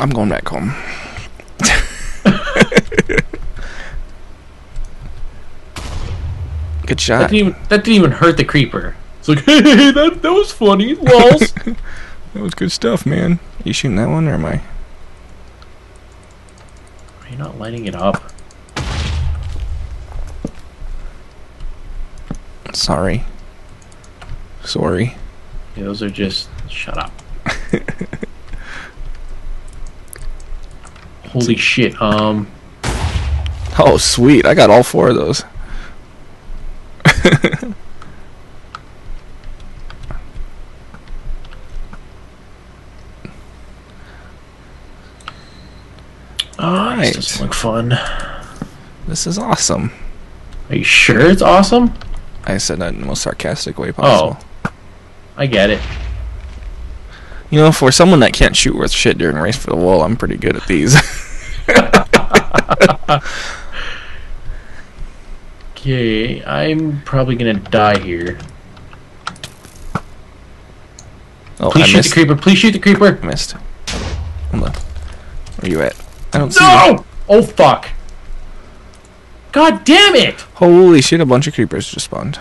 I'm going back home. Good That shot. didn't even that didn't even hurt the creeper. It's like, hey, hey, that that was funny. Walls. That was good stuff, man. You shooting that one or am I? Are you not lighting it up? Sorry. Sorry. Yeah, those are just shut up. Holy shit. Um Oh, sweet. I got all four of those. oh, Alright. this doesn't look fun. This is awesome. Are you sure it's awesome? I said that in the most sarcastic way oh. possible. Oh. I get it. You know, for someone that can't shoot worth shit during Race for the Wool, I'm pretty good at these. Okay, I'm probably gonna die here. oh, Please I shoot missed. the creeper. Please shoot the creeper. I missed. Hold on. Where you at? I don't see you. No! Oh fuck! God damn it! Holy shit, a bunch of creepers just spawned.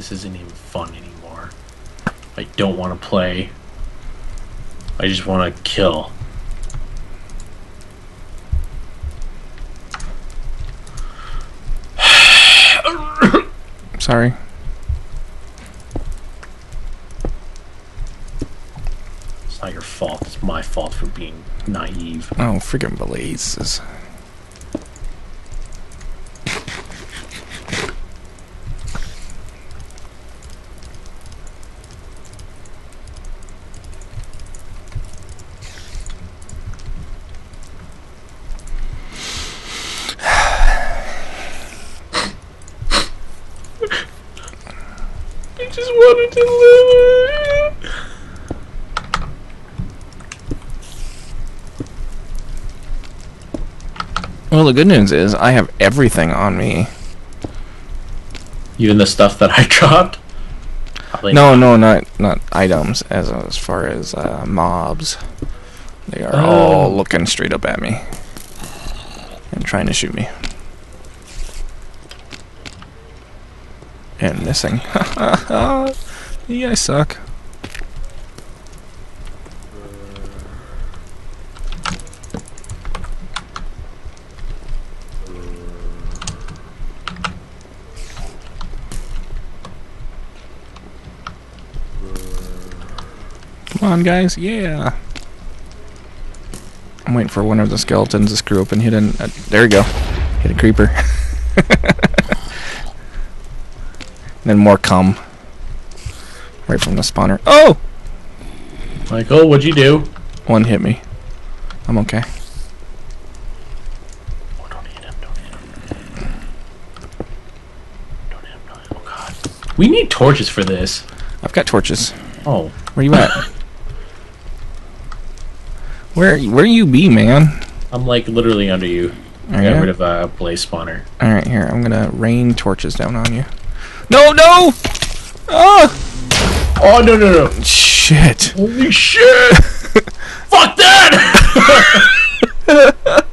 This isn't even fun anymore. I don't want to play. I just want to kill. Sorry. It's not your fault. It's my fault for being naive. Oh, freaking blazes. I just wanted to live. Well, the good news is I have everything on me. Even the stuff that I dropped. Probably No, no, not not items as as far as uh, mobs. They are all Oh. looking straight up at me and trying to shoot me. And missing. yeah, I suck. Come on, guys. Yeah. I'm waiting for one of the skeletons to screw up and hit an. Uh, there you go. Hit a creeper. then more come. Right from the spawner. Oh! Michael, what'd you do? One hit me. I'm okay. Oh, don't hit him. Don't hit him. Don't hit him. Don't hit him. Oh god. We need torches for this. I've got torches. Oh. Where are you at? Where where you be, man? I'm like literally under you. I got rid of a blaze spawner. All right, here. I'm gonna rain torches down on you. No, no! Oh! Oh no no no! Shit! Holy shit! Fuck that!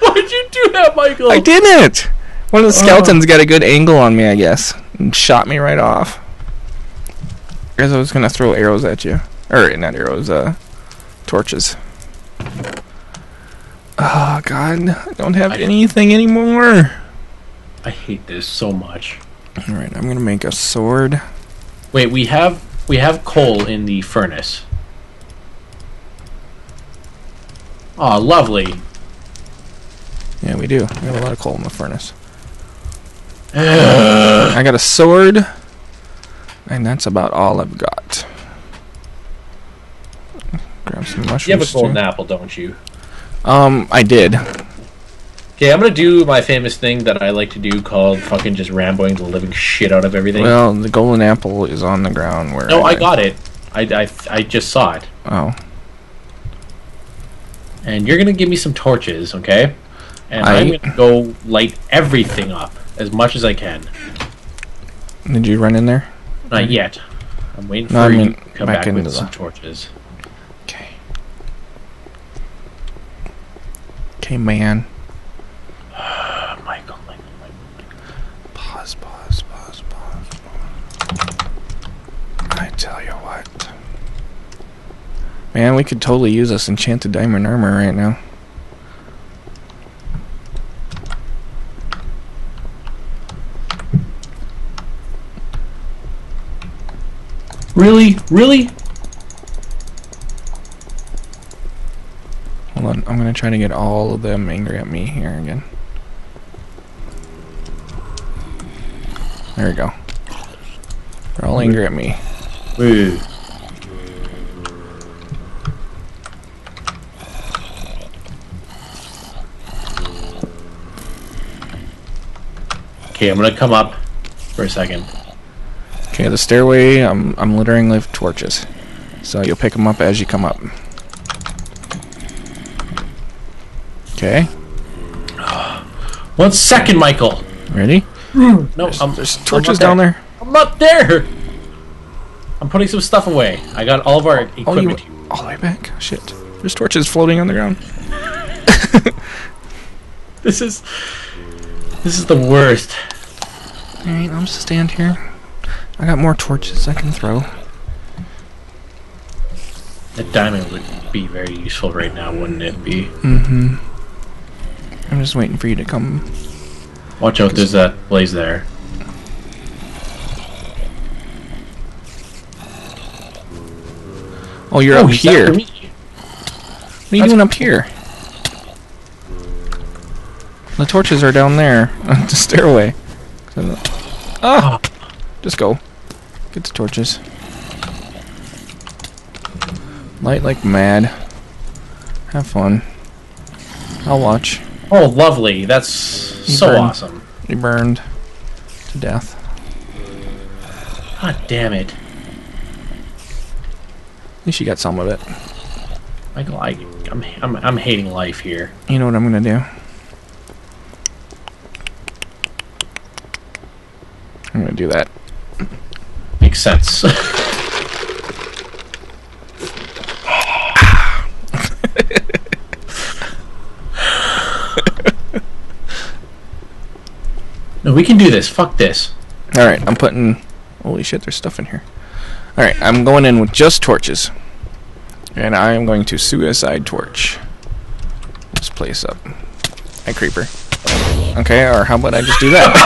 Why'd you do that, Michael? I didn't. One of the skeletons got a good angle on me, I guess, and shot me right off. As I was gonna throw arrows at you, or not arrows, uh, torches. Oh God, I don't have I- anything anymore. I hate this so much. All right, I'm gonna make a sword. Wait, we have we have coal in the furnace. Oh, lovely. Yeah, we do. We have a lot of coal in the furnace. I got a sword. And that's about all I've got. Some mushrooms. You have a golden too. apple, don't you? Um, I did. Okay, I'm gonna do my famous thing that I like to do called fucking just ramboing the living shit out of everything. Well, the golden apple is on the ground where. no, I got it. I, I, I just saw it. Oh, And you're gonna give me some torches, okay? And I- I... am gonna go light everything up as much as I can. did you run in there? Not yet. I'm waiting for No, I you to come back back, with the- some torches. Okay. Okay, man. Uh, Michael, Michael, Michael. Pause, pause, pause, pause. I tell you what. Man, we could totally use this enchanted diamond armor right now. Really? Really? Hold gonna to get all of them angry at me here again. There we go. They're all angry at me. Wait. Okay, I'm gonna come up for a second. Okay, the stairway, I'm, I'm littering with torches. So you'll pick them up as you come up. Okay, One second, Michael. ready? No, I'm, There's I'm torches down there. there. I'm up there. I'm putting some stuff away. I got all of our Oh, you equipment. all the way back. Shit. There's torches floating on the ground. This is this is the worst. Alright, I'm just stand here. I got more torches I can throw. That diamond would be very useful right now, wouldn't it be? Mm-hmm. I'm just waiting for you to come. Watch out, there's that blaze there. Oh, you're oh, up here. What are you That's- doing up here? The torches are down there on the stairway. Ah! Just go. Get the torches. Light like mad. Have fun. I'll watch. Oh, lovely. That's so burned. awesome. You burned to death. God damn it. At least you got some of it. Michael, I, I'm, I'm, I'm hating life here. You know what I'm gonna do? I'm gonna do that. Makes sense. no, we can do this. Fuck this. Alright, I'm putting. Holy shit, there's stuff in here. Alright, I'm going in with just torches. And I am going to suicide torch this place up. Hi, creeper. Okay, or how about I just do that?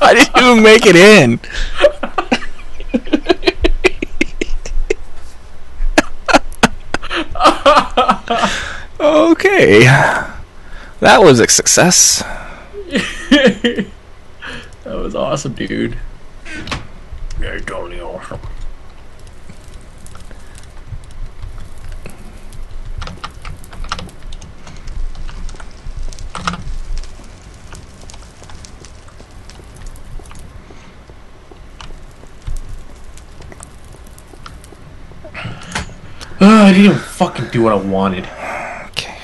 I didn't even make it in. okay. That was a success. That was awesome, dude. Yeah, totally awesome. I didn't even fucking do what I wanted. Okay.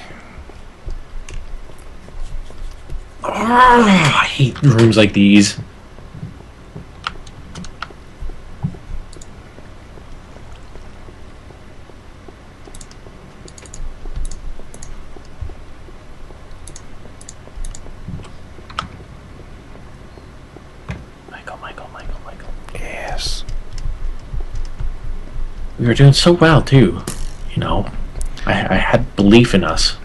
Ah, I hate rooms like these. Michael, Michael, Michael, Michael. Yes. We were doing so well too. You know, I, I had belief in us.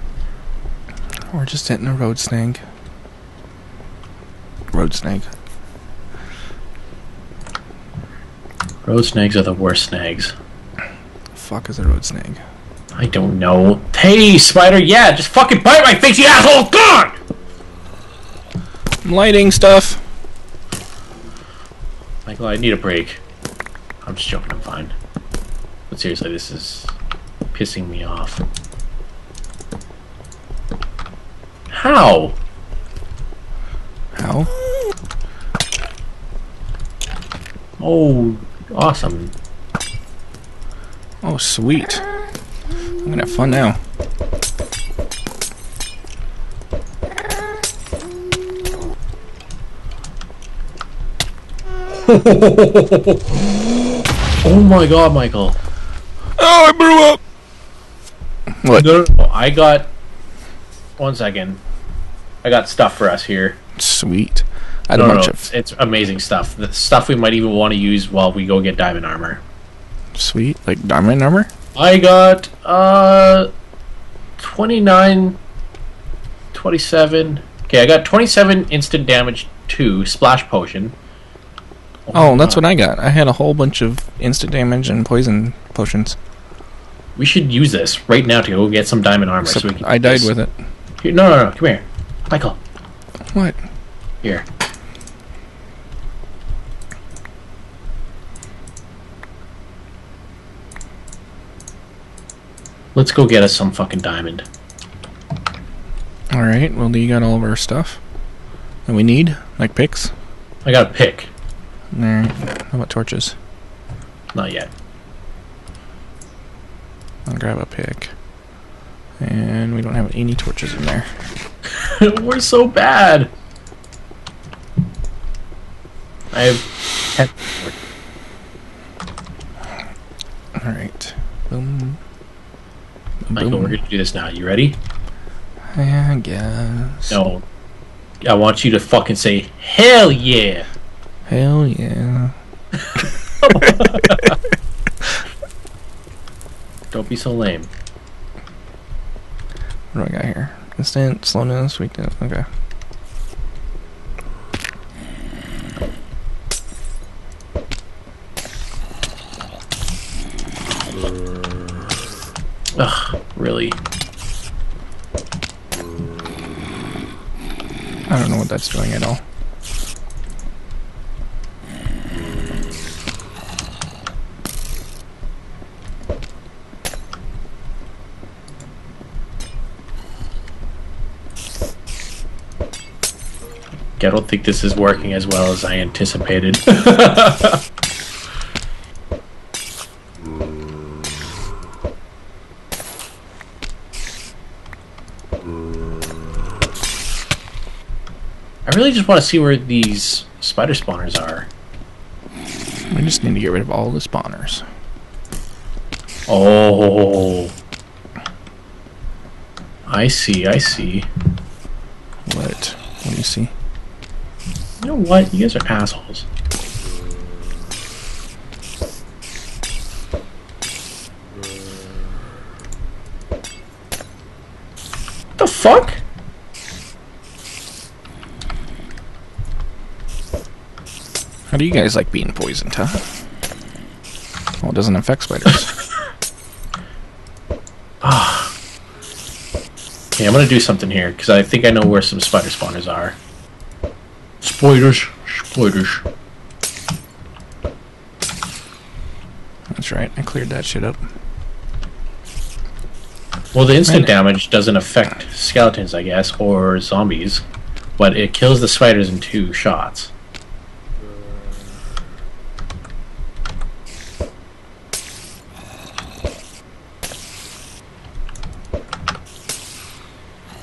We're just hitting a road snag. Road snag. Road snags are the worst snags. Fuck is a road snake? I don't know. Hey, spider, yeah, just fucking bite my face, you asshole! Gone! I'm lighting stuff. Michael, I need a break. I'm just joking, I'm fine. But seriously, this is pissing me off. How? How? Oh, awesome. Oh, sweet. I'm gonna have fun now. Oh my god, Michael. Oh, I blew up! What? No, no, no. I got. One second. I got stuff for us here. Sweet. I had No, a no, bunch no, of it's, amazing stuff. The stuff we might even want to use while we go get diamond armor. sweet, like diamond armor. I got uh 29 27 Okay, I got 27 instant damage 2 splash potion. Oh, that's what I got. I had a whole bunch of instant damage and poison potions. We should use this right now to go get some diamond armor so we can I died with it. Here, no, no, no, come here. Michael, What? here. Let's go get us some fucking diamond. All right. Well, do you got all of our stuff that we need, like picks? I got a pick. All right. How about torches? Not yet. I'll grab a pick. And we don't have any torches in there. We're so bad. I have. All right. Boom. Michael, boom. we're gonna do this now. You ready? I guess. No. I want you to fucking say hell yeah. Hell yeah. Don't be so lame. What do I got here? Instant slowness, weakness. Okay. That's doing at all. I don't think this is working as well as I anticipated. really just want to see where these spider spawners are. We just need to get rid of all the spawners. Oh. I see, I see. What? What do you see? You know what? You guys are assholes. The fuck? How do you guys like being poisoned, huh? Well, it doesn't affect spiders. Okay, I'm gonna do something here because I think I know where some spider spawners are. Spiders, spiders. That's right. I cleared that shit up. Well, the instant Right. damage doesn't affect skeletons, I guess, or zombies, but it kills the spiders in two shots.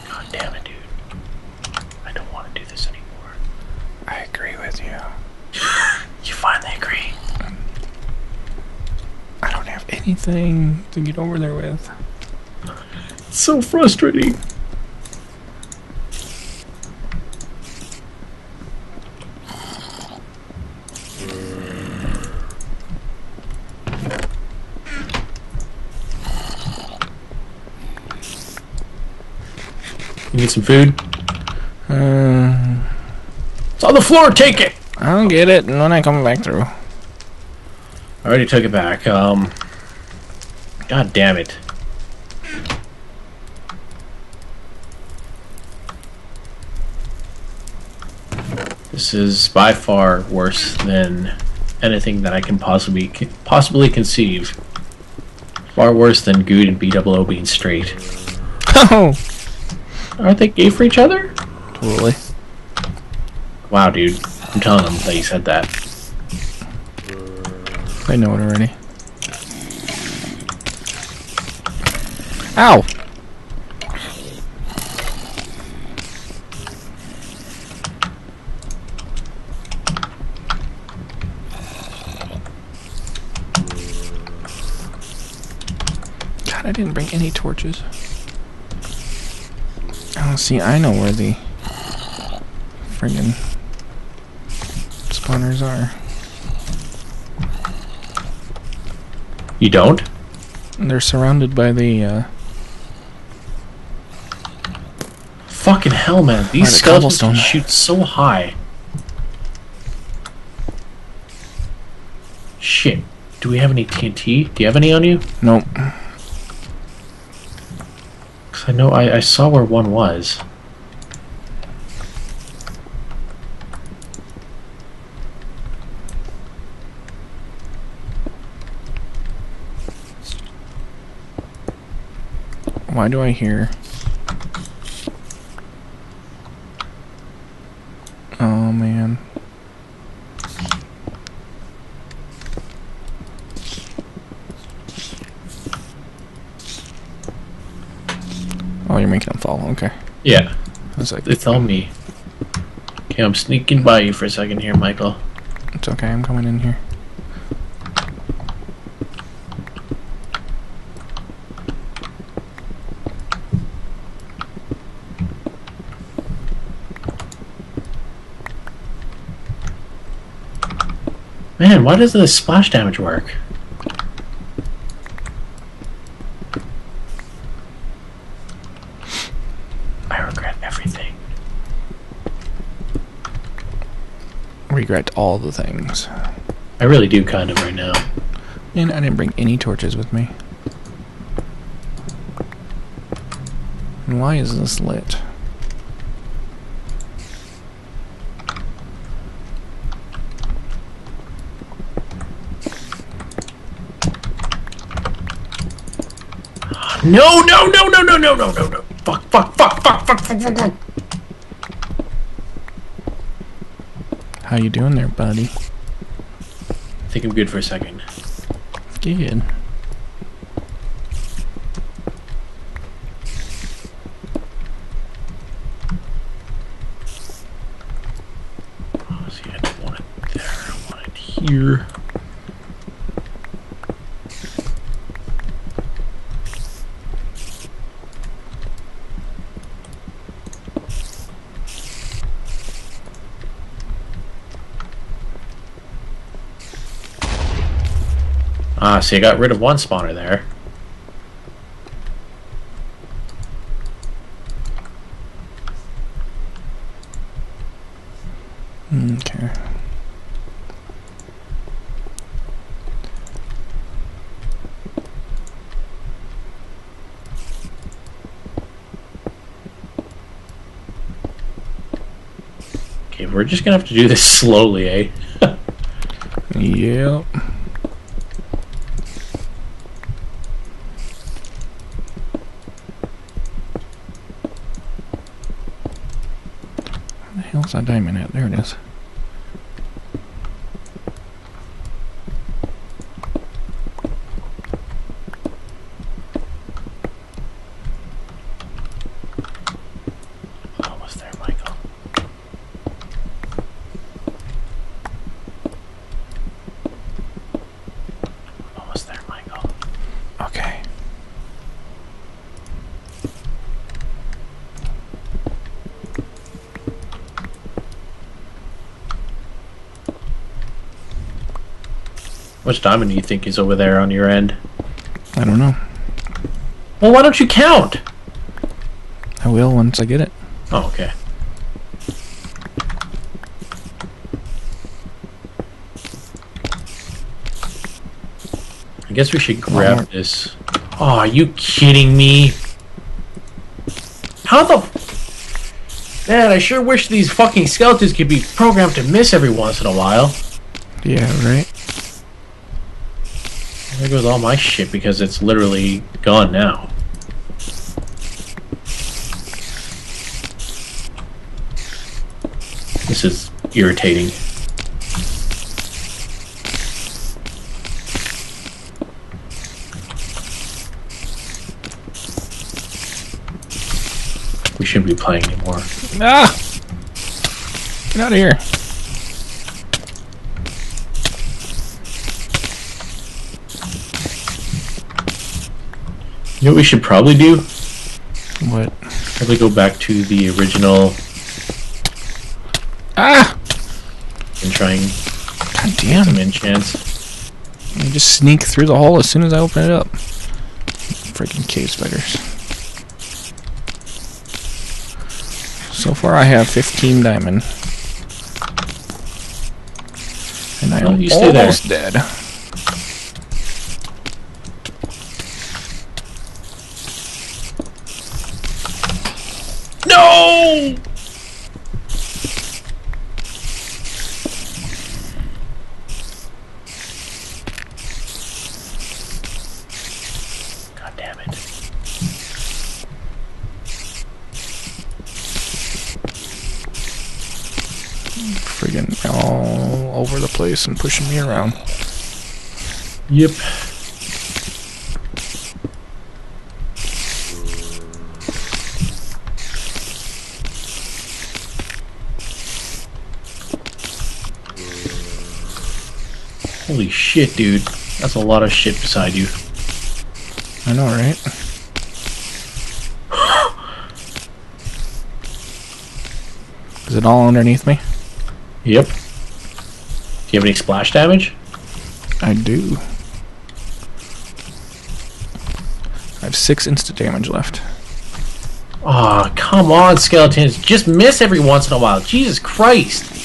God damn it, dude. I don't want to do this anymore. I agree with you. You finally agree. I don't have anything to get over there with. It's so frustrating. You need some food? Uh, It's on the floor, take it! I'll get it when I come back through. I already took it back. Um, God damn it. This is by far worse than anything that I can possibly possibly conceive. Far worse than Guude and B-double-O being straight. Oh, Aren't they gay for each other? totally. Wow, dude. I'm telling them that you said that. I know it already. Ow! God, I didn't bring any torches. Oh, see, I know where the friggin' spawners are. You don't? They're surrounded by the, uh, Fucking hell, man. These the skeletons can shoot so high. Shit. Do we have any TNT? Do you have any on you? nope. Because I know I, I saw where one was. Why do I hear? Oh man. Oh, you're making them fall. Okay. Yeah. I was like, They tell me. Okay, I'm sneaking by you for a second here, Michael. it's okay. I'm coming in here. Man, why does the splash damage work? I regret everything. Regret all the things. I really do kind of right now. And I didn't bring any torches with me. And why is this lit? No, no, no, no, no, no, no, no, no. Fuck, fuck, fuck, fuck, fuck, fuck, fuck, fuck. How you doing there, buddy? I think I'm good for a second. Good. Oh, see, I don't want it there. I want it here. Ah, so I got rid of one spawner there. Okay. Okay, we're just gonna have to do this slowly, eh? Yep. Hell's that diamond at? There it is. Almost there, Michael. Almost there, Michael. Okay. Which diamond do you think is over there on your end? I don't know. Well, why don't you count? I will once I get it. Oh, okay. I guess we should grab this. Oh, are you kidding me? How the... Man, I sure wish these fucking skeletons could be programmed to miss every once in a while. Yeah, right? There goes all my shit because it's literally gone now. This is irritating. We shouldn't be playing anymore. Ah! Get out of here. You know what we should probably do? What? Probably go back to the original Ah! and try and God damn. some enchants. You just sneak through the hole as soon as I open it up. Freaking cave spiders. So far I have 15 diamond. And I am you stay there. almost dead. No! God damn it. Friggin' all over the place and pushing me around. Yep. Holy shit, dude. That's a lot of shit beside you. I know, right? Is it all underneath me? Yep. Do you have any splash damage? I do. I have six instant damage left. Aw, come on, skeletons. Just miss every once in a while. Jesus Christ.